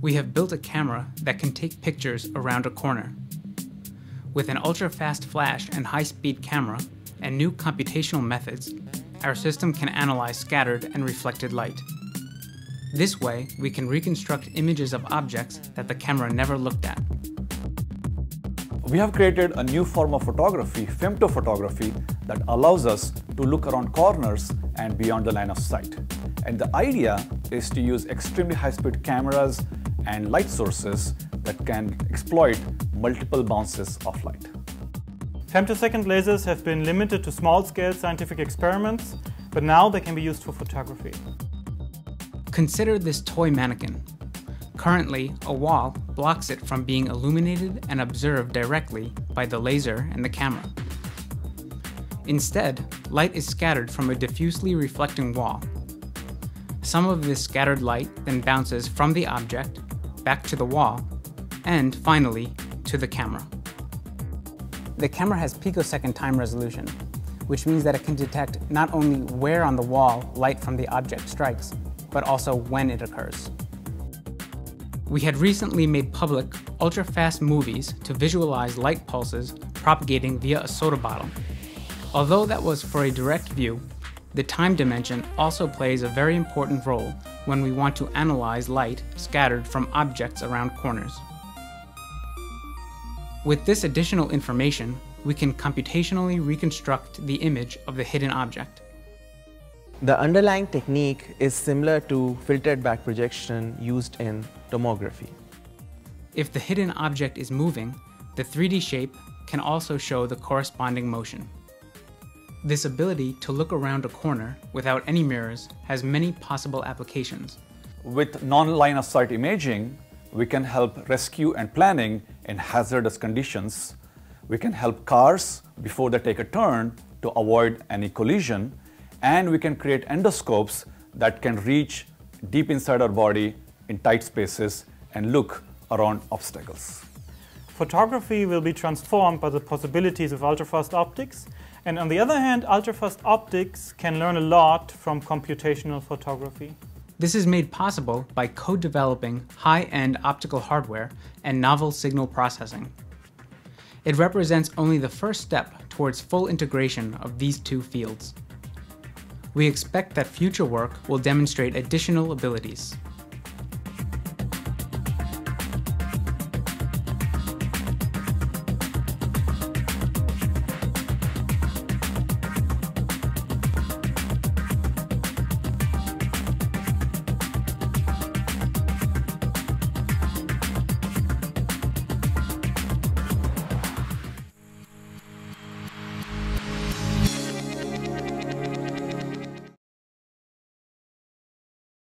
we have built a camera that can take pictures around a corner. With an ultra-fast flash and high-speed camera, and new computational methods, our system can analyze scattered and reflected light. This way, we can reconstruct images of objects that the camera never looked at. We have created a new form of photography, femtophotography, that allows us to look around corners and beyond the line of sight. And the idea is to use extremely high-speed cameras and light sources that can exploit multiple bounces of light. Femtosecond lasers have been limited to small-scale scientific experiments, but now they can be used for photography. Consider this toy mannequin. Currently, a wall blocks it from being illuminated and observed directly by the laser and the camera. Instead, light is scattered from a diffusely reflecting wall. Some of this scattered light then bounces from the object back to the wall, and finally, to the camera. The camera has picosecond time resolution, which means that it can detect not only where on the wall light from the object strikes, but also when it occurs. We had recently made public ultra-fast movies to visualize light pulses propagating via a soda bottle. Although that was for a direct view, the time dimension also plays a very important role when we want to analyze light scattered from objects around corners. With this additional information, we can computationally reconstruct the image of the hidden object. The underlying technique is similar to filtered back projection used in tomography. If the hidden object is moving, the 3D shape can also show the corresponding motion. This ability to look around a corner without any mirrors has many possible applications. With non-line of sight imaging, we can help rescue and planning in hazardous conditions. We can help cars before they take a turn to avoid any collision. And we can create endoscopes that can reach deep inside our body in tight spaces and look around obstacles. Photography will be transformed by the possibilities of ultrafast optics and on the other hand, ultrafast optics can learn a lot from computational photography. This is made possible by co-developing high-end optical hardware and novel signal processing. It represents only the first step towards full integration of these two fields. We expect that future work will demonstrate additional abilities.